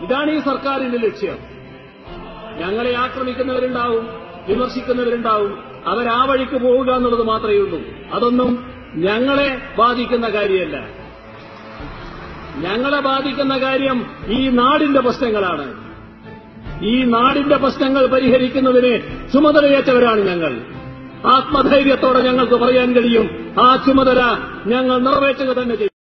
ഇതാണ് ഈ സർക്കാരിന്റെ ലക്ഷ്യം. ഞങ്ങളെ ആക്രമിക്കുന്നവരുണ്ടാവും വിമർശിക്കുന്നവരുണ്ടാവും അവരാ വഴിക്ക് പോവുക എന്നുള്ളത് മാത്രമേ ഉള്ളൂ. അതൊന്നും ഞങ്ങളെ ബാധിക്കുന്ന കാര്യമല്ല. ഞങ്ങളെ ബാധിക്കുന്ന കാര്യം ഈ നാടിന്റെ പ്രശ്നങ്ങളാണ്. ഈ നാടിന്റെ പ്രശ്നങ്ങൾ പരിഹരിക്കുന്നതിന് ചുമതലയേറ്റവരാണ് ഞങ്ങൾ. ആത്മധൈര്യത്തോടെ ഞങ്ങൾക്ക് പറയാൻ കഴിയും. ആ ചുമതല ഞങ്ങൾ നിറവേറ്റുക തന്നെ ചെയ്യും.